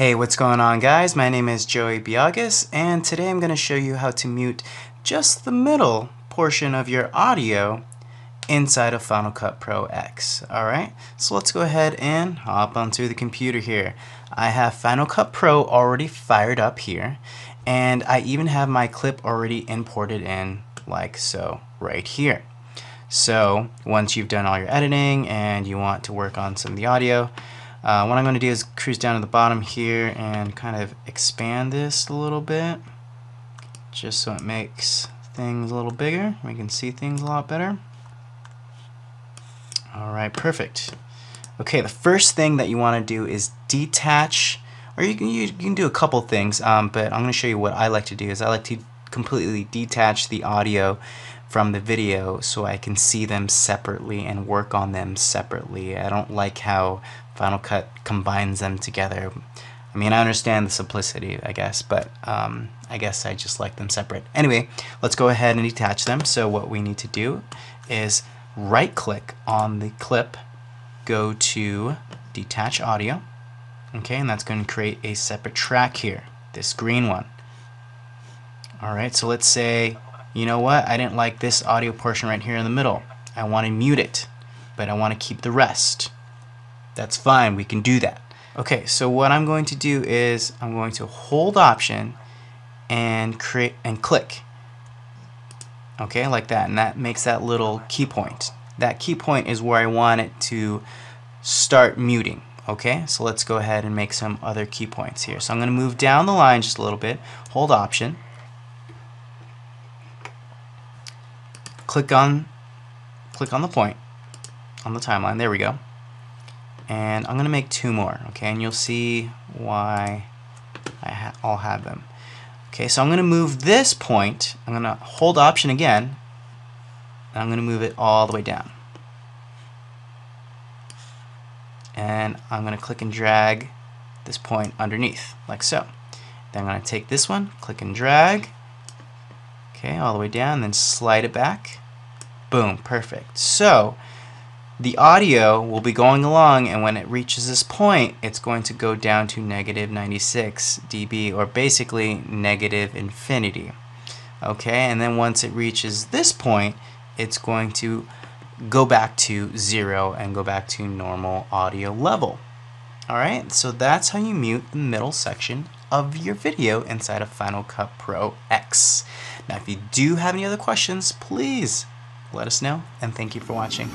Hey, what's going on guys? My name is Joey Biagas and today I'm going to show you how to mute just the middle portion of your audio inside of Final Cut Pro X. Alright, so let's go ahead and hop onto the computer here. I have Final Cut Pro already fired up here and I even have my clip already imported in like so right here. So once you've done all your editing and you want to work on some of the audio, uh, what I'm going to do is cruise down to the bottom here and kind of expand this a little bit just so it makes things a little bigger. We can see things a lot better. Alright, perfect. Okay, the first thing that you want to do is detach, or you can, you, you can do a couple things, um, but I'm going to show you what I like to do is I like to completely detach the audio from the video so I can see them separately and work on them separately. I don't like how Final Cut combines them together. I mean, I understand the simplicity, I guess, but um, I guess I just like them separate. Anyway, let's go ahead and detach them. So what we need to do is right click on the clip, go to detach audio, okay, and that's going to create a separate track here, this green one. Alright, so let's say you know what, I didn't like this audio portion right here in the middle. I want to mute it, but I want to keep the rest. That's fine, we can do that. Okay, so what I'm going to do is I'm going to hold option and create and click. Okay, like that, and that makes that little key point. That key point is where I want it to start muting. Okay, so let's go ahead and make some other key points here. So I'm going to move down the line just a little bit, hold option, click on click on the point on the timeline. There we go. And I'm gonna make two more okay? And you'll see why I ha all have them. Okay so I'm gonna move this point. I'm gonna hold option again and I'm gonna move it all the way down. And I'm gonna click and drag this point underneath like so. Then I'm gonna take this one click and drag okay all the way down then slide it back Boom, perfect. So the audio will be going along and when it reaches this point it's going to go down to negative 96 dB or basically negative infinity. Okay, and then once it reaches this point it's going to go back to zero and go back to normal audio level. Alright, so that's how you mute the middle section of your video inside of Final Cut Pro X. Now if you do have any other questions, please let us know, and thank you for watching.